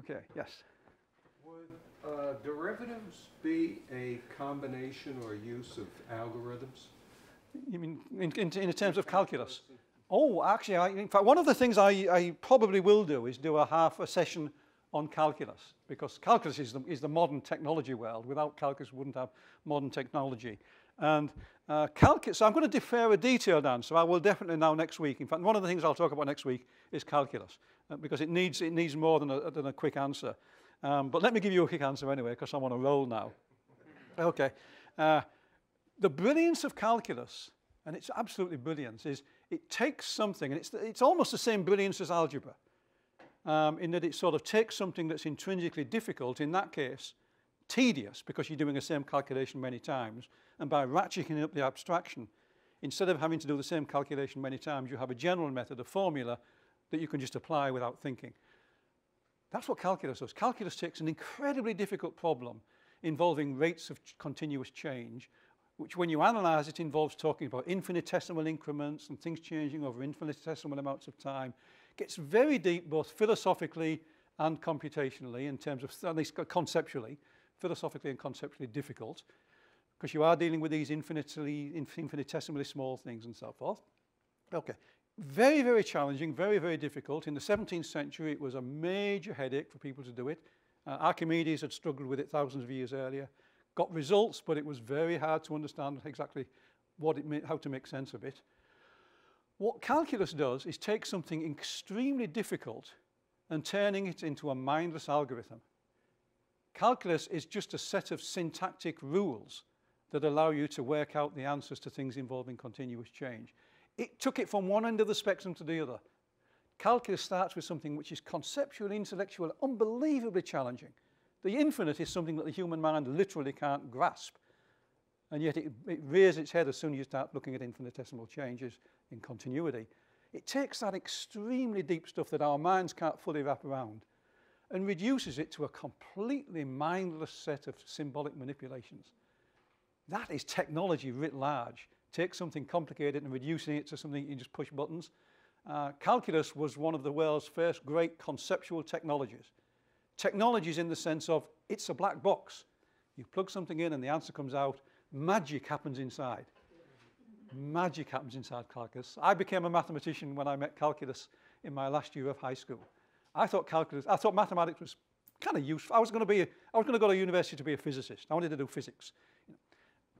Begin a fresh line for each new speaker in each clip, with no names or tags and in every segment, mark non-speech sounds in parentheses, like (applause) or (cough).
Okay, yes.
Would uh, derivatives be a combination or use of algorithms?
You mean in, in, in terms of calculus? Oh, actually, I, in fact, one of the things I, I probably will do is do a half a session on calculus, because calculus is the, is the modern technology world. Without calculus, we wouldn't have modern technology. And uh, calculus, so I'm going to defer a detailed answer. I will definitely now next week. In fact, one of the things I'll talk about next week is calculus, uh, because it needs, it needs more than a, than a quick answer. Um, but let me give you a quick answer anyway, because I'm on a roll now. Okay. Uh, the brilliance of calculus, and it's absolutely brilliance, is it takes something, and it's, it's almost the same brilliance as algebra, um, in that it sort of takes something that's intrinsically difficult, in that case, tedious, because you're doing the same calculation many times, and by ratcheting up the abstraction, instead of having to do the same calculation many times, you have a general method, a formula, that you can just apply without thinking. That's what calculus does. Calculus takes an incredibly difficult problem involving rates of ch continuous change, which when you analyze it involves talking about infinitesimal increments and things changing over infinitesimal amounts of time. gets very deep both philosophically and computationally in terms of, at least conceptually, philosophically and conceptually difficult because you are dealing with these infinitely, infinitesimally small things and so forth. Okay, very, very challenging, very, very difficult. In the 17th century, it was a major headache for people to do it. Uh, Archimedes had struggled with it thousands of years earlier, got results, but it was very hard to understand exactly what it how to make sense of it. What calculus does is take something extremely difficult and turning it into a mindless algorithm. Calculus is just a set of syntactic rules that allow you to work out the answers to things involving continuous change. It took it from one end of the spectrum to the other. Calculus starts with something which is conceptual, intellectual, unbelievably challenging. The infinite is something that the human mind literally can't grasp. And yet it, it rears its head as soon as you start looking at infinitesimal changes in continuity. It takes that extremely deep stuff that our minds can't fully wrap around and reduces it to a completely mindless set of symbolic manipulations. That is technology writ large. Take something complicated and reducing it to something you can just push buttons. Uh, calculus was one of the world's first great conceptual technologies. Technologies in the sense of it's a black box. You plug something in and the answer comes out. Magic happens inside. Magic happens inside calculus. I became a mathematician when I met calculus in my last year of high school. I thought calculus, I thought mathematics was kind of useful. I was going to be, I was going to go to university to be a physicist. I wanted to do physics.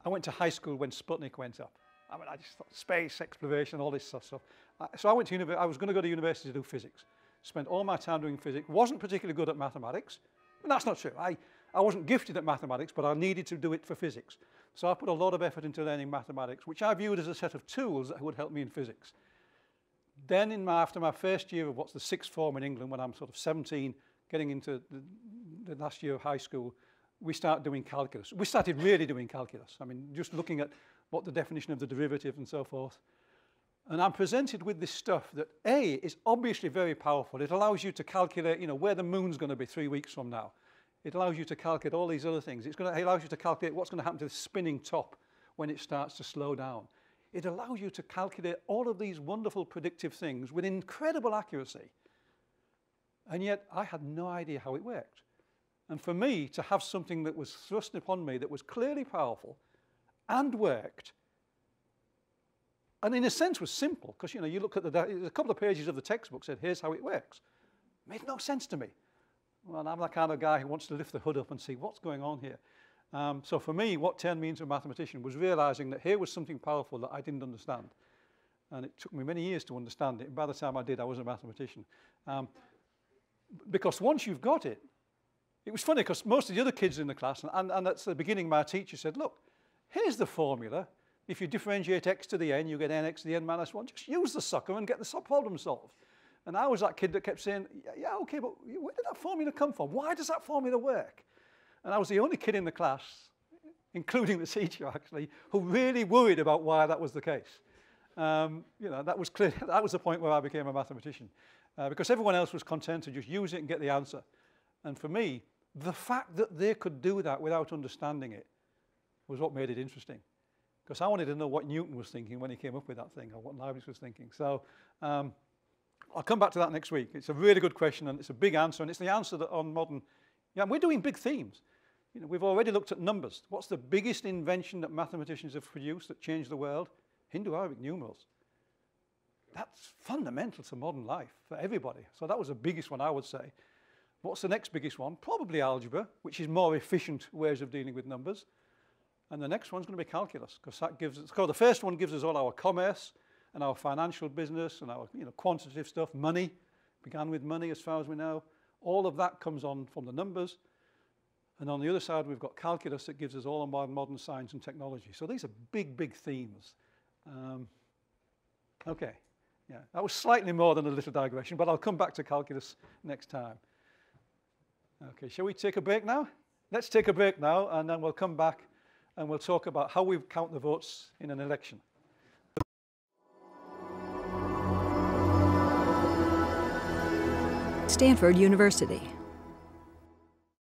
I went to high school when Sputnik went up. I mean, I just thought space exploration, all this stuff. So I went to university. I was going to go to university to do physics. Spent all my time doing physics. Wasn't particularly good at mathematics. And that's not true. I, I wasn't gifted at mathematics, but I needed to do it for physics. So I put a lot of effort into learning mathematics, which I viewed as a set of tools that would help me in physics. Then in my, after my first year of what's the sixth form in England, when I'm sort of 17, getting into the, the last year of high school, we start doing calculus. We started really doing calculus. I mean, just looking at what the definition of the derivative and so forth. And I'm presented with this stuff that A is obviously very powerful. It allows you to calculate, you know, where the moon's going to be three weeks from now. It allows you to calculate all these other things. It's going to, it allows you to calculate what's going to happen to the spinning top when it starts to slow down. It allows you to calculate all of these wonderful predictive things with incredible accuracy. And yet I had no idea how it worked. And for me to have something that was thrust upon me that was clearly powerful and worked, and in a sense was simple, because you know, you look at the, a couple of pages of the textbook said, here's how it works. Made no sense to me. Well, I'm the kind of guy who wants to lift the hood up and see what's going on here. Um, so for me, what turned me into a mathematician was realizing that here was something powerful that I didn't understand. And it took me many years to understand it. And by the time I did, I was a mathematician. Um, because once you've got it, it was funny because most of the other kids in the class, and, and, and the beginning my teacher said, look, here's the formula. If you differentiate x to the n, you get nx to the n minus 1. Just use the sucker and get the problem solved. And I was that kid that kept saying, yeah, okay, but where did that formula come from? Why does that formula work? And I was the only kid in the class, including the teacher actually, who really worried about why that was the case. Um, you know, that was clear. (laughs) That was the point where I became a mathematician, uh, because everyone else was content to just use it and get the answer. And for me, the fact that they could do that without understanding it was what made it interesting. Because I wanted to know what Newton was thinking when he came up with that thing, or what Leibniz was thinking. So um, I'll come back to that next week. It's a really good question and it's a big answer and it's the answer that on modern, yeah, we're doing big themes. You know, we've already looked at numbers. What's the biggest invention that mathematicians have produced that changed the world? Hindu-Arabic numerals. That's fundamental to modern life for everybody. So that was the biggest one, I would say. What's the next biggest one? Probably algebra, which is more efficient ways of dealing with numbers. And the next one's going to be calculus, because that gives us, the first one gives us all our commerce and our financial business and our you know, quantitative stuff, money, began with money as far as we know. All of that comes on from the numbers. And on the other side, we've got calculus that gives us all our modern science and technology. So these are big, big themes. Um, okay, yeah, that was slightly more than a little digression, but I'll come back to calculus next time. Okay, shall we take a break now? Let's take a break now, and then we'll come back and we'll talk about how we count the votes in an election.
Stanford University.